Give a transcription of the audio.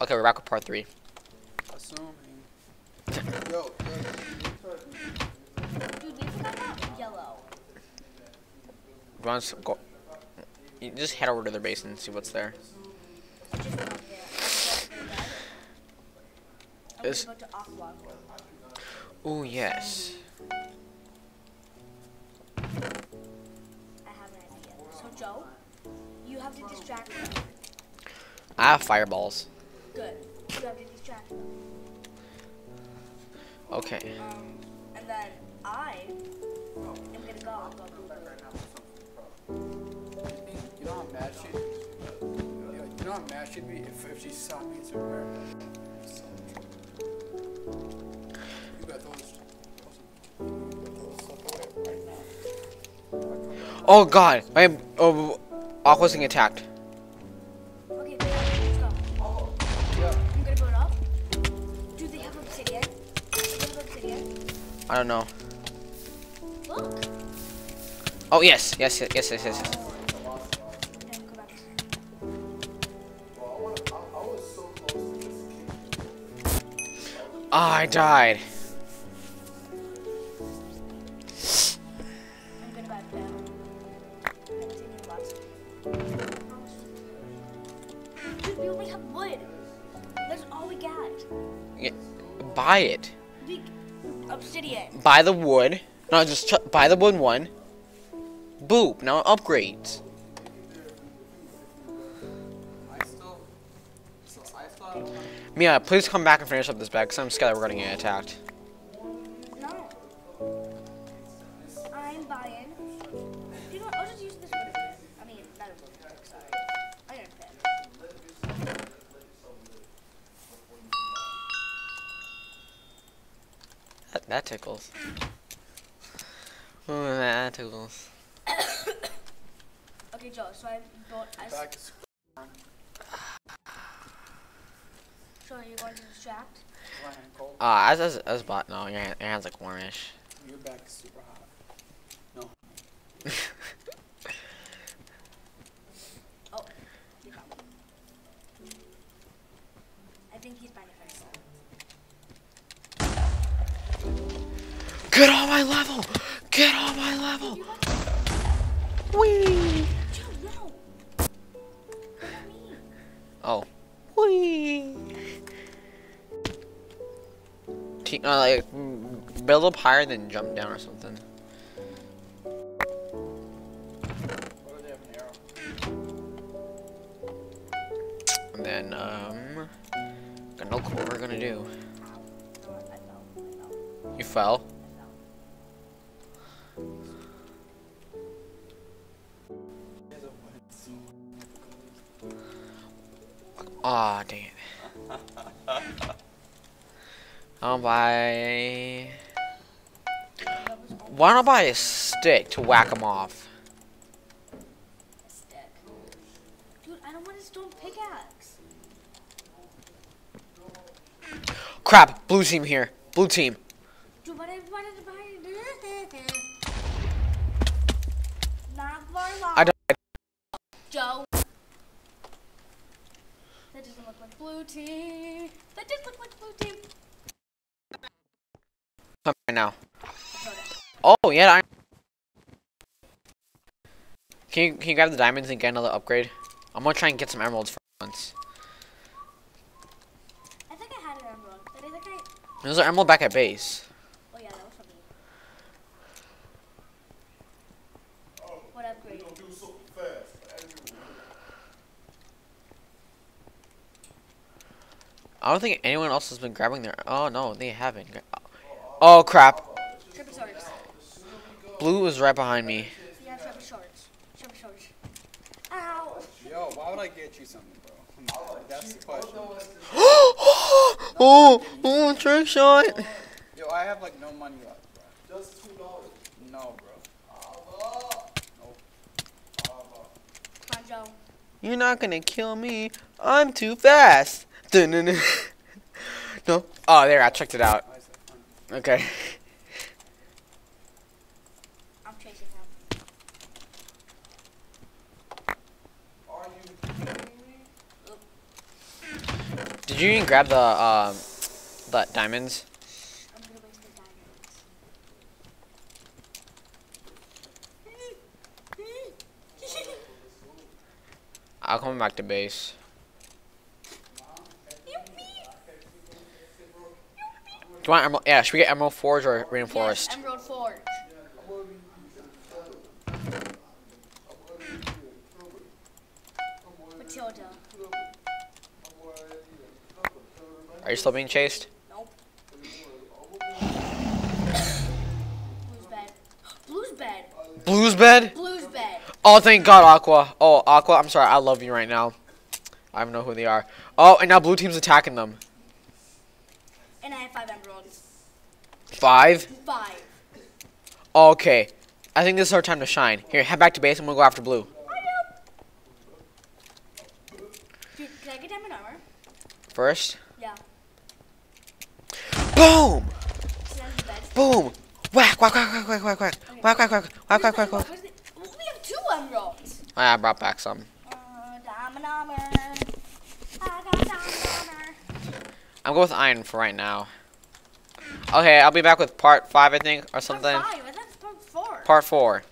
Okay, we're back with part three. Assuming. Yo, Dude, we forgot about yellow. You want to go? You just head over to their base and see what's there. I just went up there. I'm Is- gonna go to Aqua. Oh yes. I have an idea. So Joe, you have to distract them. I have fireballs. Good. You have to distract them. Okay. Um, and then I am gonna go. I'll go you know how mad she you you know how mad she'd be if, if she saw me to her. You got those. those stuff away right now. Oh god, I am. Oh, Aqua's getting attacked. I don't know. Look. Oh yes, yes, yes, yes, yes, yes. yes. Yeah, go back. Ah, I died. I'm gonna back down. Haven't seen any lots. Dude, we only have wood. That's all we got. Yeah, buy it. We obsidian. Buy the wood. No, just ch- buy the wood one. Boop. Now upgrades. I still. So I still. Mia, please come back and finish up this bag, cause I'm scared that we're gonna get attacked. That, that tickles. Oh, that tickles. Okay, Joe, so I built. I, s- Back is so you're going to distract? my hand cold. Ah, as as as bot. No, your, hand, your hand's like warmish. Your back is super hot. No. Oh, you got me. I think he's buying a fence. Get on my level! Get on my level! Mean? Oh. Wee! T- uh, like, build up higher than jump down or something. And then, um. Got no clue what we're gonna do. You fell? Aw, dang it. I'll buy. Why don't I buy a stick to whack them off? Dude, I don't want a stone pickaxe. Crap! Blue team here. Blue team. Dude, I wanted to buy it. Not Varlock. I died. Joe. That doesn't look like blue team. That does look like blue team. Come right now. Oh, yeah. I... Can you can you grab the diamonds and get another upgrade? I'm gonna try and get some emeralds for once. I think I had an emerald. I think I? There's an emerald back at base. Oh yeah, that was from me. What upgrade? I don't think anyone else has been grabbing their. Oh no, they haven't. Oh crap! Blue was right behind me. Yeah, triple swords. Triple swords. Ow! Yo, why would I get you something, bro? That's the question. oh, oh, trick shot! Yo, I have like no money left, bro. Just two dollars. No, bro. Nope. Come on, Joe. You're not gonna kill me. I'm too fast. No. Oh, there. I checked it out. I said, fine. Okay. I'm chasing him. Did you even grab the um, the diamonds? I'm gonna the diamonds. I'll come back to base. Do you want emerald? Yeah, should we get emerald forge or reinforced? Yes, Emerald Forge. Matilda. Are you still being chased? Nope. Blue's bed. Blue's bed. Blue's bed? Blue's bed. Oh, thank God, Aqua. Oh, Aqua, I'm sorry. I love you right now. I don't know who they are. Oh, and now blue team's attacking them. And I have five emeralds. Five? Five. Okay. I think this is our time to shine. Here, head back to base and we'll go after blue. Dude, can I get diamond armor? First. Yeah. Boom! Sit on the bed. Boom! Whack, whack, whack, whack, whack, whack, whack. Whack, whack, whack, whack, whack, whack, whack. Well, We have two emeralds. I brought back some. Uh, diamond armor. I got diamond armor. I'm going with iron for right now. Okay, I'll be back with part five, I think, or something. Part five. I thought part four. Part four.